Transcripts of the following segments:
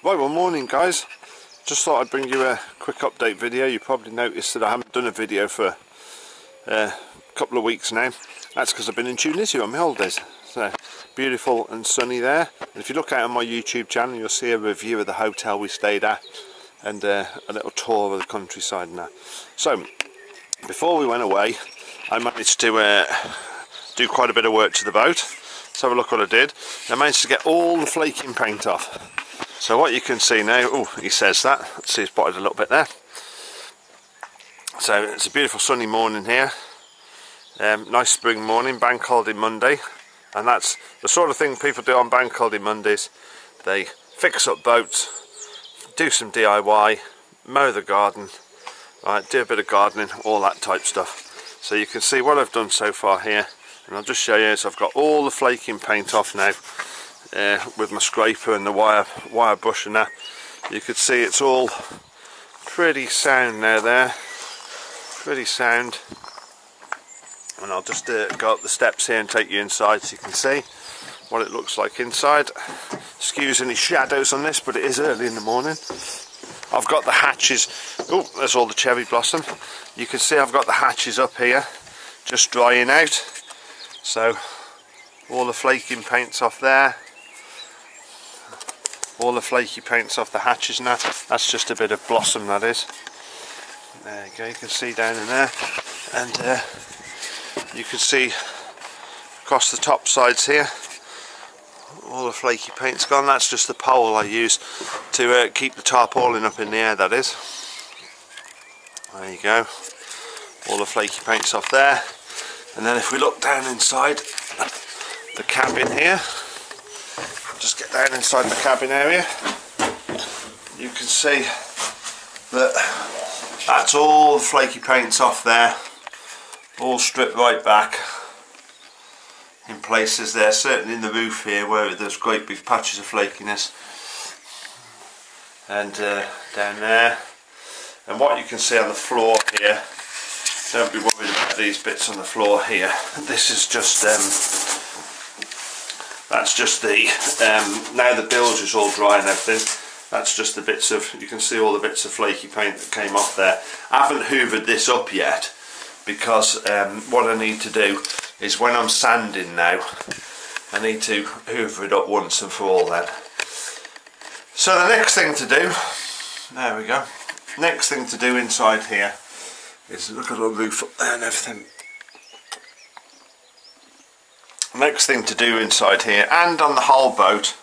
Right, well morning guys. Just thought I'd bring you a quick update video. You probably noticed that I haven't done a video for uh, a couple of weeks now. That's because I've been in Tunisia on my holidays. So beautiful and sunny there. And if you look out on my YouTube channel you'll see a review of the hotel we stayed at and uh, a little tour of the countryside now. So before we went away I managed to uh, do quite a bit of work to the boat. Let's have a look what I did. I managed to get all the flaking paint off. So what you can see now, oh, he says that. Let's see, he's spotted a little bit there. So it's a beautiful sunny morning here. Um, nice spring morning, bank holiday Monday. And that's the sort of thing people do on bank holiday Mondays. They fix up boats, do some DIY, mow the garden, right, do a bit of gardening, all that type stuff. So you can see what I've done so far here. And I'll just show you, so I've got all the flaking paint off now uh, with my scraper and the wire wire brush and that you could see it's all pretty sound now there pretty sound. And I'll just uh, go up the steps here and take you inside so you can see what it looks like inside. Excuse any shadows on this but it is early in the morning. I've got the hatches oh there's all the cherry blossom. You can see I've got the hatches up here just drying out. So all the flaking paints off there all the flaky paints off the hatches now that's just a bit of blossom that is. There you go you can see down in there. And uh, you can see across the top sides here all the flaky paint's gone. That's just the pole I use to uh, keep the tarpaulin up in the air that is. There you go. All the flaky paint's off there. And then if we look down inside the cabin here just get down inside the cabin area. You can see that that's all the flaky paints off there. All stripped right back in places there certainly in the roof here where there's great big patches of flakiness. And uh, down there. And what you can see on the floor here don't be worried about these bits on the floor here. This is just um, that's just the um, now the bilge is all dry and everything that's just the bits of you can see all the bits of flaky paint that came off there. I haven't hoovered this up yet because um, what I need to do is when I'm sanding now I need to hoover it up once and for all then. So the next thing to do there we go. Next thing to do inside here is look at the roof and everything next thing to do inside here and on the whole boat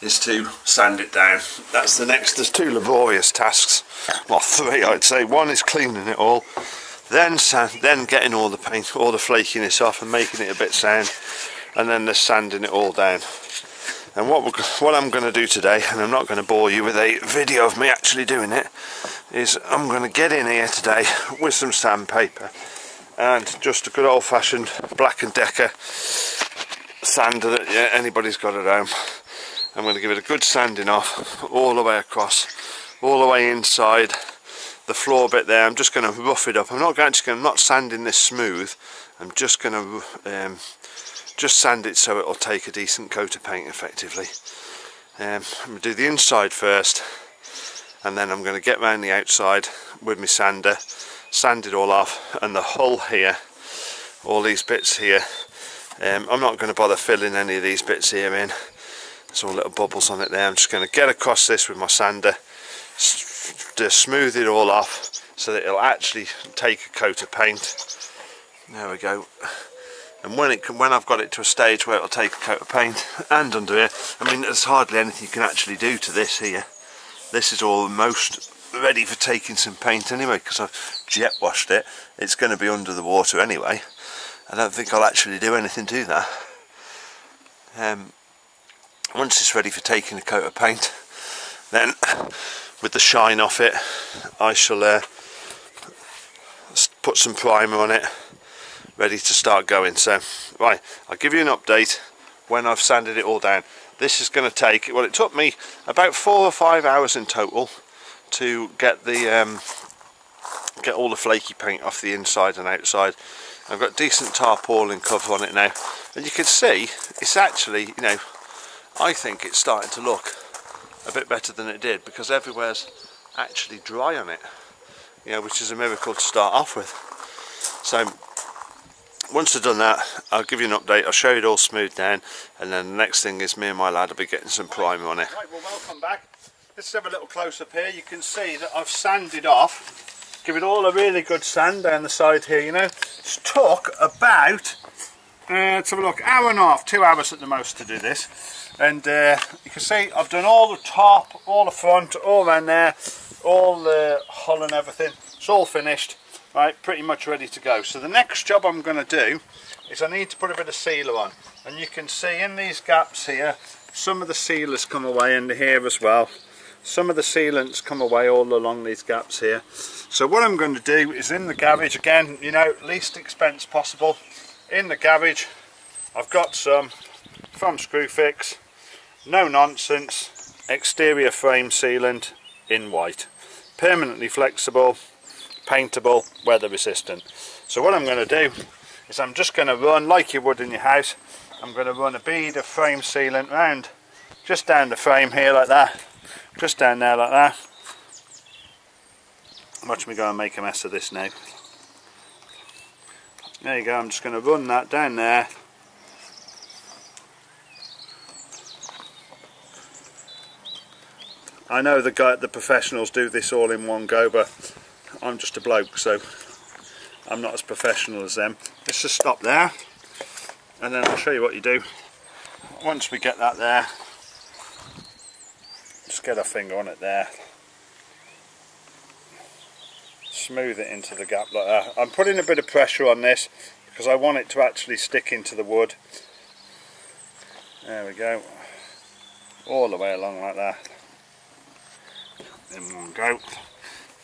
is to sand it down. That's the next there's two laborious tasks. Well three I'd say. One is cleaning it all then sand, then getting all the paint all the flakiness off and making it a bit sound and then the sanding it all down. And what what I'm going to do today and I'm not going to bore you with a video of me actually doing it is I'm going to get in here today with some sandpaper and just a good old-fashioned Black & Decker sander that yeah, anybody's got at home. I'm going to give it a good sanding off all the way across, all the way inside the floor bit there. I'm just going to rough it up. I'm not going to, I'm not sanding this smooth. I'm just going to um, just sand it so it'll take a decent coat of paint effectively. Um, I'm going to do the inside first and then I'm going to get round the outside with my sander sand it all off and the hull here all these bits here. Um, I'm not going to bother filling any of these bits here in. There's all little bubbles on it there. I'm just going to get across this with my sander to smooth it all off so that it'll actually take a coat of paint. There we go. And when it can, when I've got it to a stage where it'll take a coat of paint and under here I mean there's hardly anything you can actually do to this here. This is almost ready for taking some paint anyway because I've jet washed it. It's going to be under the water anyway. I don't think I'll actually do anything to that. Um, once it's ready for taking a coat of paint then with the shine off it I shall uh, put some primer on it ready to start going. So right I'll give you an update when I've sanded it all down. This is going to take well it took me about four or five hours in total to get the um, get all the flaky paint off the inside and outside. I've got decent tarpaulin cover on it now. And you can see it's actually you know I think it's starting to look a bit better than it did because everywhere's actually dry on it you know which is a miracle to start off with. So once I've done that I'll give you an update. I'll show you it all smoothed down. And then the next thing is me and my lad will be getting some primer on it. Right well welcome back let's have a little close up here you can see that I've sanded off give it all a really good sand down the side here you know it's took about uh, let's have a look hour and a half two hours at the most to do this and uh, you can see I've done all the top, all the front, all around there, all the hull and everything. It's all finished, right, pretty much ready to go. So the next job I'm going to do is I need to put a bit of sealer on. And you can see in these gaps here, some of the sealers come away into here as well. Some of the sealants come away all along these gaps here. So what I'm going to do is in the garage, again, you know, least expense possible. In the garage, I've got some from Screwfix no nonsense exterior frame sealant in white permanently flexible paintable weather resistant so what I'm going to do is I'm just going to run like you would in your house I'm going to run a bead of frame sealant round just down the frame here like that just down there like that watch me go and make a mess of this now there you go I'm just going to run that down there I know the guy, the professionals do this all in one go, but I'm just a bloke, so I'm not as professional as them. Let's just stop there, and then I'll show you what you do. Once we get that there, just get a finger on it there. Smooth it into the gap like that. I'm putting a bit of pressure on this because I want it to actually stick into the wood. There we go. All the way along like that in one go.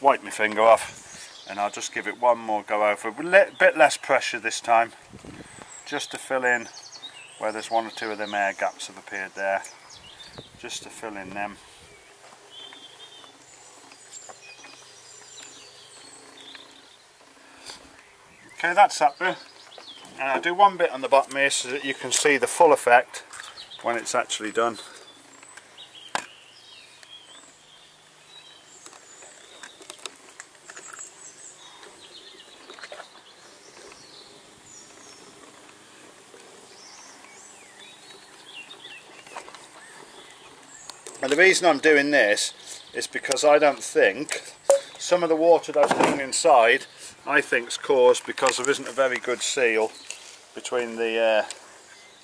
Wipe my finger off and I'll just give it one more go over. A bit less pressure this time just to fill in where there's one or two of them air gaps have appeared there. Just to fill in them. Okay, that's up there. And I'll do one bit on the bottom here so that you can see the full effect when it's actually done. And the reason I'm doing this is because I don't think some of the water that's coming inside I think is caused because there isn't a very good seal between the uh,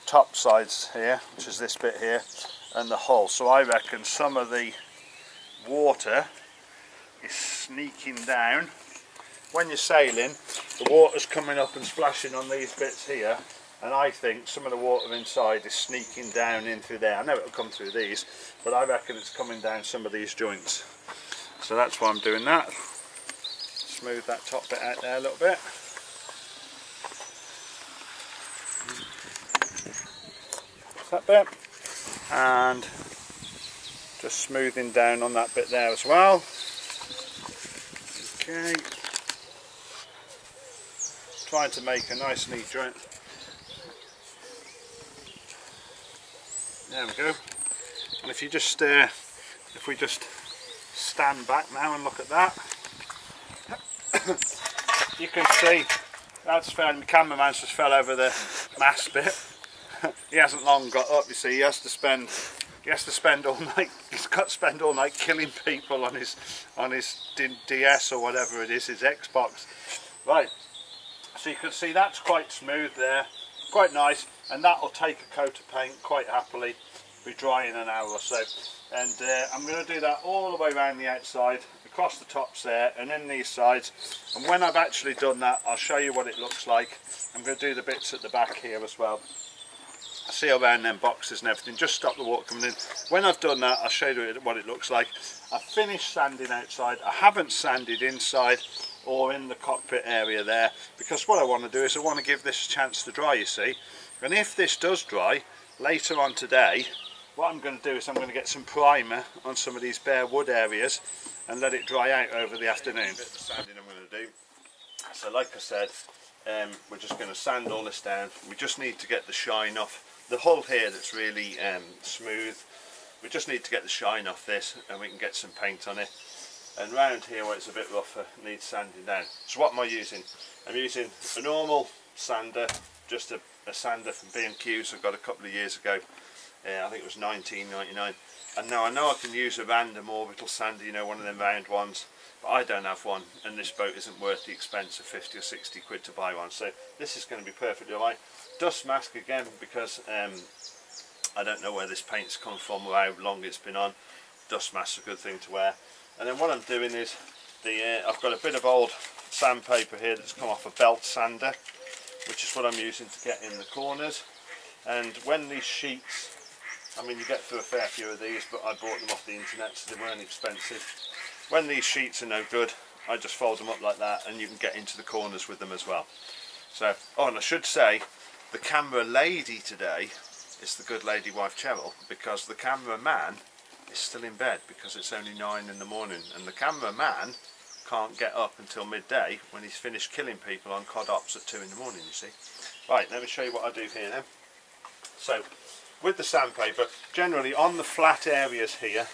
top sides here, which is this bit here, and the hull. So I reckon some of the water is sneaking down. When you're sailing, the water's coming up and splashing on these bits here and I think some of the water inside is sneaking down in through there. I know it'll come through these, but I reckon it's coming down some of these joints. So that's why I'm doing that. Smooth that top bit out there a little bit. That bit. And just smoothing down on that bit there as well. Okay. Trying to make a nice neat joint. There we go. And if you just, uh, if we just stand back now and look at that, you can see that's fell, the cameraman's just fell over the mast bit. he hasn't long got up, you see, he has to spend he has to spend all night he's got to spend all night killing people on his on his DS or whatever it is, his Xbox. Right. So you can see that's quite smooth there, quite nice and that will take a coat of paint quite happily be dry in an hour or so and uh, I'm going to do that all the way around the outside across the tops there and in these sides. And when I've actually done that I'll show you what it looks like. I'm going to do the bits at the back here as well. See around them boxes and everything just stop the water coming in. When I've done that I'll show you what it looks like. I've finished sanding outside. I haven't sanded inside or in the cockpit area there because what I want to do is I want to give this a chance to dry you see. And if this does dry later on today what I'm going to do is I'm going to get some primer on some of these bare wood areas and let it dry out over the afternoon. Bit of sanding I'm going to do. So like I said, um, we're just going to sand all this down. We just need to get the shine off. The hull here that's really um, smooth, we just need to get the shine off this and we can get some paint on it and round here where it's a bit rougher needs sanding down so what am I using I'm using a normal sander just a, a sander from B&Q's I got a couple of years ago uh, I think it was 1999 and now I know I can use a random orbital sander you know one of them round ones but I don't have one and this boat isn't worth the expense of 50 or 60 quid to buy one. So this is going to be perfectly alright dust mask again because um, I don't know where this paint's come from or how long it's been on. Dust mask's a good thing to wear. And then what I'm doing is the uh, I've got a bit of old sandpaper here that's come off a belt sander which is what I'm using to get in the corners. And when these sheets I mean you get through a fair few of these but I bought them off the internet so they weren't expensive when these sheets are no good I just fold them up like that and you can get into the corners with them as well so oh and I should say the camera lady today is the good lady wife Cheryl because the camera man is still in bed because it's only nine in the morning and the camera man can't get up until midday when he's finished killing people on cod ops at 2 in the morning you see. Right, let me show you what I do here then. So, with the sandpaper, generally on the flat areas here,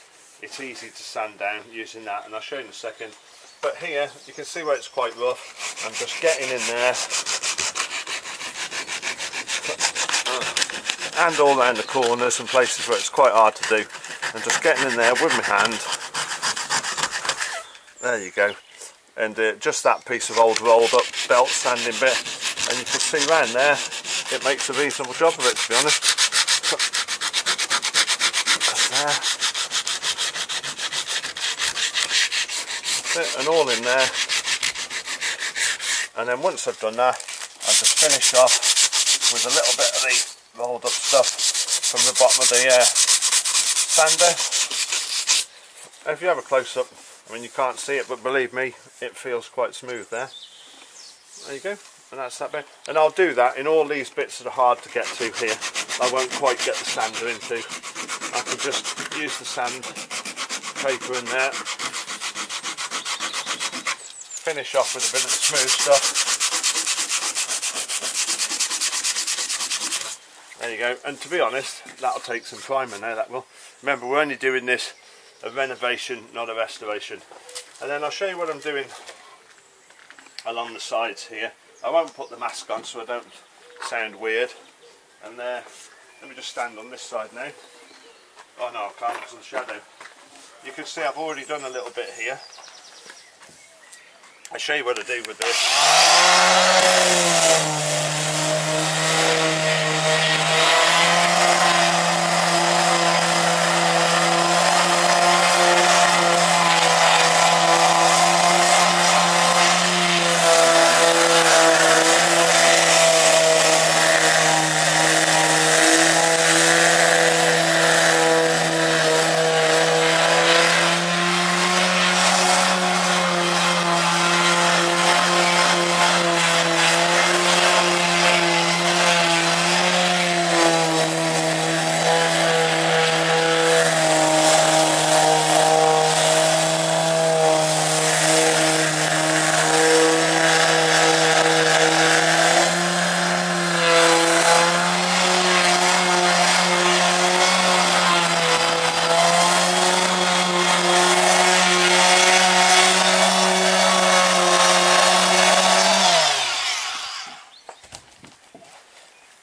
it's easy to sand down using that and I'll show you in a second. But here, you can see where it's quite rough. I'm just getting in there. And all around the corners and places where it's quite hard to do. And just getting in there with my hand. There you go. And uh, just that piece of old rolled up belt sanding bit. And you can see around there it makes a reasonable job of it to be honest and all in there. And then once I've done that I just finish off with a little bit of the rolled up stuff from the bottom of the uh, sander. If you have a close up I mean you can't see it but believe me it feels quite smooth there. There you go. And that's that bit. And I'll do that in all these bits that are hard to get to here I won't quite get the sander into I can just use the sand paper in there finish off with a bit of the smooth stuff there you go and to be honest that'll take some primer now that will remember we're only doing this a renovation, not a restoration. And then I'll show you what I'm doing along the sides here. I won't put the mask on so I don't sound weird. And there, let me just stand on this side now. Oh no, I can't because of the shadow. You can see I've already done a little bit here. I'll show you what I do with this.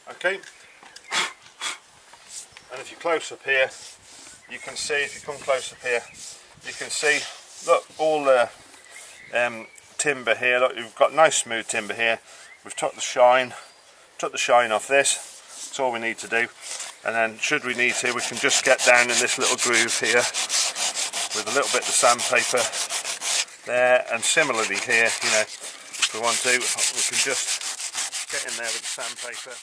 Okay, and if you close up here, you can see, if you come close up here, you can see, look, all the um, timber here, look, you've got nice smooth timber here. We've took the shine, took the shine off this, that's all we need to do. And then should we need to, we can just get down in this little groove here with a little bit of sandpaper there. And similarly here, you know, if we want to, we can just get in there with the sandpaper.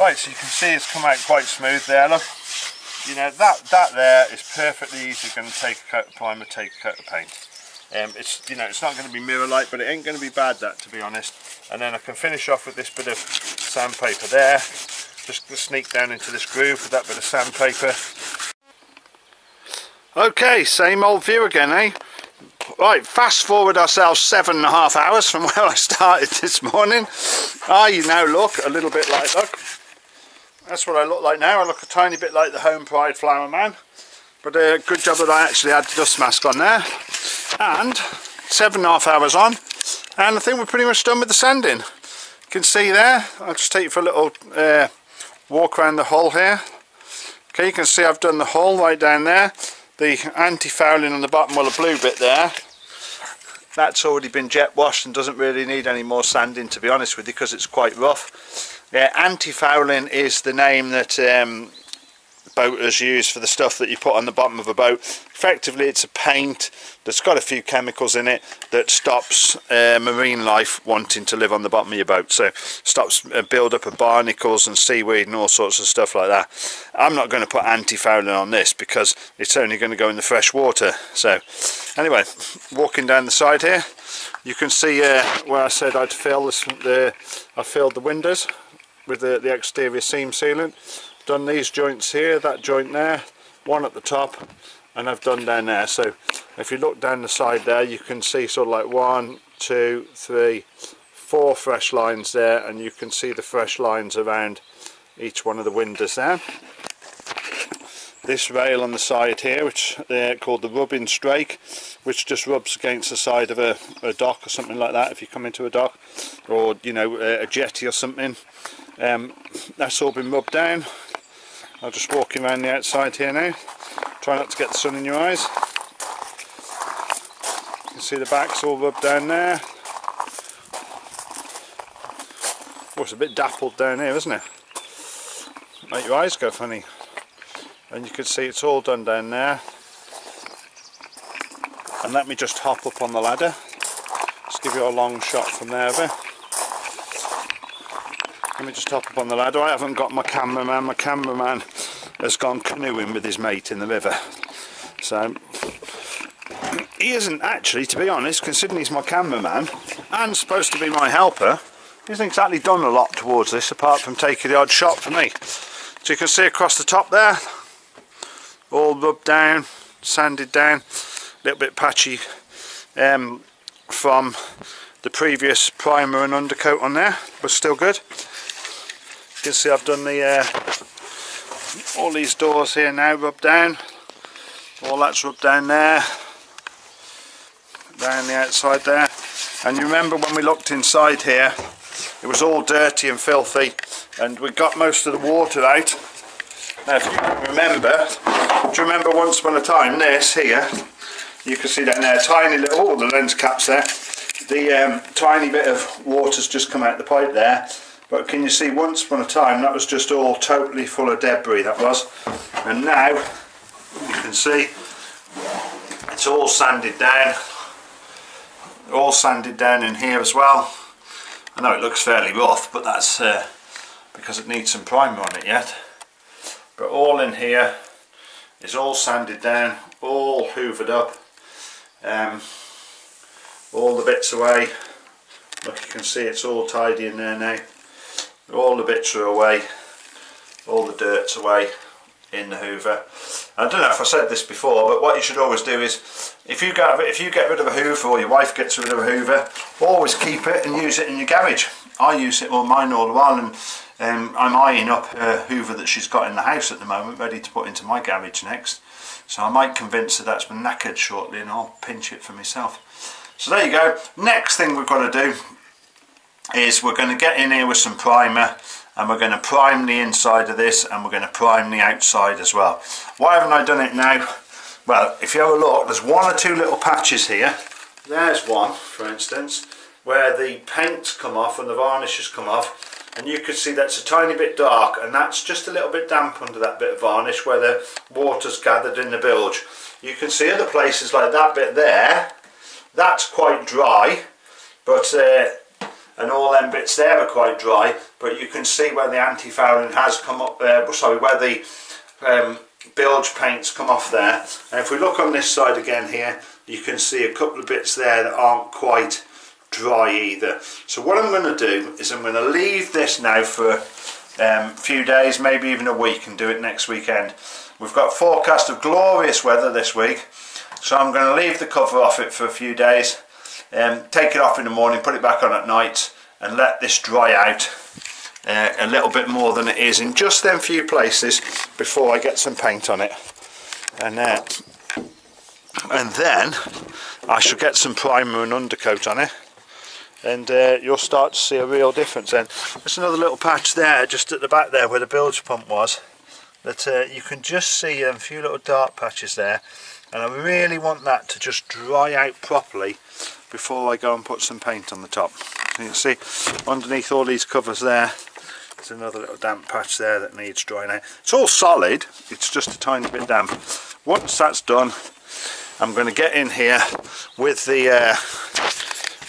Right, so you can see it's come out quite smooth there, look. You know, that, that there is perfectly easy going to take a coat of primer, take a coat of paint. Um, it's, you know, it's not going to be mirror light, but it ain't going to be bad that, to be honest. And then I can finish off with this bit of sandpaper there. Just sneak down into this groove with that bit of sandpaper. Okay, same old view again, eh? Right, fast forward ourselves seven and a half hours from where I started this morning. Ah, you now look a little bit like, look, that's what I look like now. I look a tiny bit like the Home Pride Flour Man. But a uh, good job that I actually had the dust mask on there. And seven and a half hours on. And I think we're pretty much done with the sanding. You can see there, I'll just take you for a little uh, walk around the hull here. Okay, you can see I've done the hull right down there. The anti-fouling on the bottom, well the blue bit there, that's already been jet washed and doesn't really need any more sanding to be honest with you because it's quite rough. Yeah, anti-fouling is the name that um, boaters use for the stuff that you put on the bottom of a boat. Effectively it's a paint that's got a few chemicals in it that stops uh, marine life wanting to live on the bottom of your boat. So stops a uh, build up of barnacles and seaweed and all sorts of stuff like that. I'm not going to put anti-fouling on this because it's only going to go in the fresh water. So anyway, walking down the side here, you can see uh, where I said I'd fill this, the, I filled the windows with the, the exterior seam sealant done these joints here, that joint there, one at the top, and I've done down there. So if you look down the side there, you can see sort of like one, two, three, four fresh lines there, and you can see the fresh lines around each one of the windows there. This rail on the side here, which they're called the rubbing strake, which just rubs against the side of a, a dock or something like that if you come into a dock, or you know a jetty or something. Um, that's all been rubbed down I'm just walking around the outside here now. Try not to get the sun in your eyes. You can see the back's all rubbed down there. Oh, it's a bit dappled down here, isn't it? Make your eyes go funny. And you can see it's all done down there. And let me just hop up on the ladder. Just give you a long shot from there. Over. Let me just hop up on the ladder. I haven't got my cameraman. My cameraman has gone canoeing with his mate in the river. So he isn't actually, to be honest, considering he's my cameraman and supposed to be my helper, he hasn't exactly done a lot towards this apart from taking the odd shot for me. So you can see across the top there, all rubbed down, sanded down, a little bit patchy um, from the previous primer and undercoat on there, but still good. You can see I've done the uh, all these doors here now rubbed down. All that's rubbed down there. Down the outside there. And you remember when we looked inside here, it was all dirty and filthy and we got most of the water out. Now if you remember, do you remember once upon a time this here, you can see down there, tiny little, oh the lens caps there, the um, tiny bit of water's just come out the pipe there but can you see once upon a time that was just all totally full of debris that was. And now you can see it's all sanded down. All sanded down in here as well. I know it looks fairly rough but that's uh, because it needs some primer on it yet. But all in here is all sanded down all hoovered up. Um, all the bits away. Look you can see it's all tidy in there now all the bits are away all the dirt's away in the hoover. I don't know if I said this before but what you should always do is if you get if you get rid of a hoover or your wife gets rid of a hoover always keep it and use it in your garage. I use it on mine all the while and um, I'm eyeing up a hoover that she's got in the house at the moment ready to put into my garage next. So I might convince her that's been knackered shortly and I'll pinch it for myself. So there you go. Next thing we've got to do is we're going to get in here with some primer and we're going to prime the inside of this and we're going to prime the outside as well. Why haven't I done it now? Well, if you have a look, there's one or two little patches here. There's one, for instance, where the paint's come off and the varnish has come off and you can see that's a tiny bit dark and that's just a little bit damp under that bit of varnish where the water's gathered in the bilge. You can see other places like that bit there, that's quite dry but uh, and all them bits there are quite dry but you can see where the anti-fouling has come up there sorry where the um, bilge paints come off there. And if we look on this side again here you can see a couple of bits there that aren't quite dry either. So what I'm going to do is I'm going to leave this now for um, a few days maybe even a week and do it next weekend. We've got forecast of glorious weather this week so I'm going to leave the cover off it for a few days um, take it off in the morning, put it back on at night and let this dry out uh, a little bit more than it is in just them few places before I get some paint on it. And uh, and then I shall get some primer and undercoat on it and uh, you'll start to see a real difference then. There's another little patch there just at the back there where the bilge pump was that uh, you can just see a few little dark patches there and I really want that to just dry out properly before I go and put some paint on the top. So you can see underneath all these covers there there's another little damp patch there that needs drying out. It's all solid it's just a tiny bit damp. Once that's done I'm going to get in here with the uh,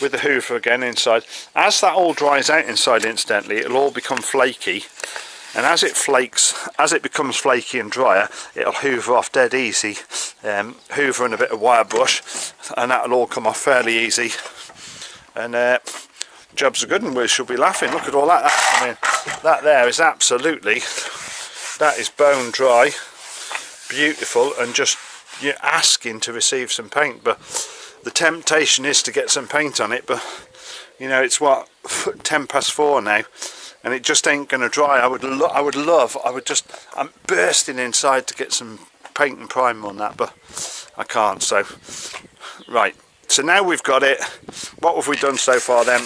with the hoover again inside. As that all dries out inside incidentally it'll all become flaky and as it flakes as it becomes flaky and drier it'll hoover off dead easy um, hoover and a bit of wire brush and that'll all come off fairly easy. And uh, jobs are good and we shall be laughing. Look at all that, I mean that there is absolutely that is bone dry beautiful and just you're asking to receive some paint but the temptation is to get some paint on it but you know it's what 10 past 4 now and it just ain't going to dry. I would I would love I would just I'm bursting inside to get some paint and primer on that but I can't so right. So now we've got it. What have we done so far then?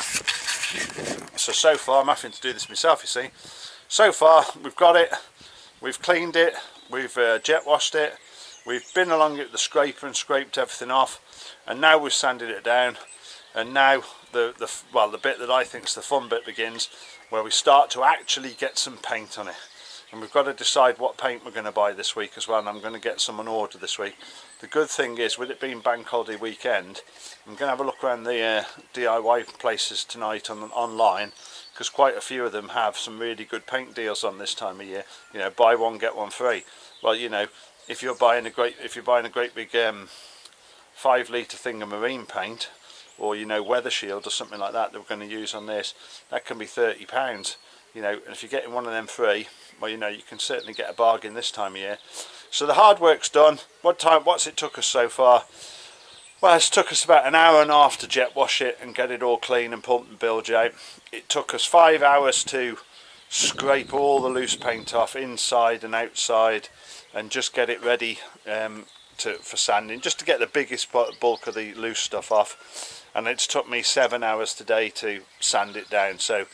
So so far I'm having to do this myself you see. So far we've got it we've cleaned it we've uh, jet washed it we've been along it with the scraper and scraped everything off and now we've sanded it down and now the, the well the bit that I think is the fun bit begins where we start to actually get some paint on it. And we've got to decide what paint we're going to buy this week as well and I'm going to get some on order this week. The good thing is with it being bank holiday weekend I'm going to have a look around the uh, DIY places tonight on online because quite a few of them have some really good paint deals on this time of year. You know buy one get one free. Well you know if you're buying a great if you're buying a great big um, five litre thing of marine paint or you know weather shield or something like that that we're going to use on this that can be 30 pounds you know and if you're getting one of them free well you know you can certainly get a bargain this time of year. So the hard work's done. What time what's it took us so far? Well it's took us about an hour and a half to jet wash it and get it all clean and pump and bilge out. It took us five hours to scrape all the loose paint off inside and outside and just get it ready um, to, for sanding just to get the biggest bulk of the loose stuff off and it's took me seven hours today to sand it down. So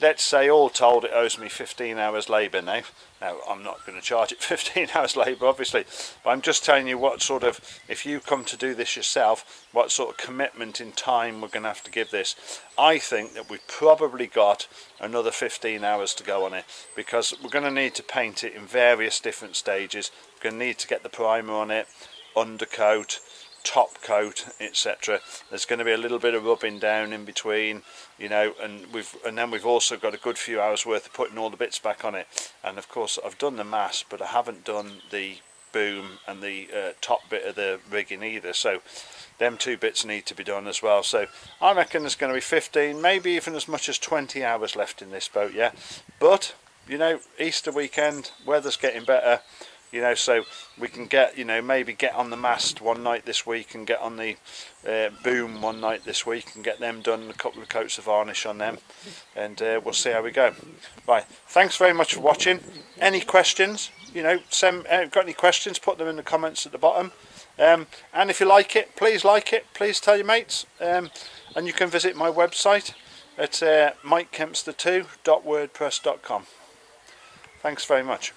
let's say all told it owes me 15 hours labour now. Now I'm not going to charge it 15 hours labour obviously but I'm just telling you what sort of if you come to do this yourself what sort of commitment in time we're going to have to give this. I think that we've probably got another 15 hours to go on it because we're going to need to paint it in various different stages. We're going to need to get the primer on it undercoat top coat etc there's going to be a little bit of rubbing down in between you know and we've and then we've also got a good few hours worth of putting all the bits back on it. And of course I've done the mast but I haven't done the boom and the uh, top bit of the rigging either. So them two bits need to be done as well. So I reckon there's going to be 15 maybe even as much as 20 hours left in this boat yeah. But you know Easter weekend weather's getting better you know so we can get you know maybe get on the mast one night this week and get on the uh, boom one night this week and get them done a couple of coats of varnish on them and uh, we'll see how we go. Right thanks very much for watching. Any questions you know send uh, got any questions put them in the comments at the bottom. Um, and if you like it please like it please tell your mates um, and you can visit my website at uh, mikekempster2.wordpress.com thanks very much